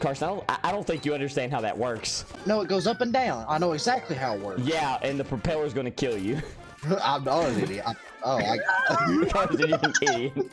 Carson, I don't, I- don't think you understand how that works. No, it goes up and down. I know exactly how it works. Yeah, and the propeller's gonna kill you. I'm not an idiot. I, oh, I, Carson, you're an idiot.